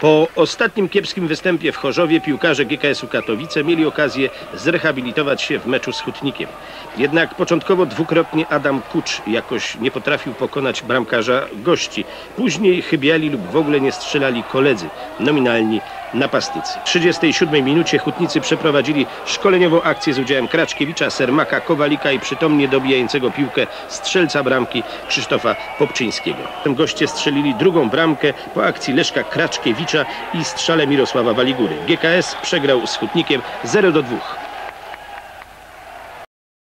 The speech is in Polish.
Po ostatnim kiepskim występie w Chorzowie piłkarze GKS-u Katowice mieli okazję zrehabilitować się w meczu z Hutnikiem. Jednak początkowo dwukrotnie Adam Kucz jakoś nie potrafił pokonać bramkarza gości. Później chybiali lub w ogóle nie strzelali koledzy, nominalni napastnicy. W 37 minucie Hutnicy przeprowadzili szkoleniową akcję z udziałem Kraczkiewicza, Sermaka, Kowalika i przytomnie dobijającego piłkę strzelca bramki Krzysztofa Popczyńskiego. Goście strzelili drugą bramkę po akcji Leszka Kraczkiewicza i strzale Mirosława Waligury. GKS przegrał z Hutnikiem 0 do 2.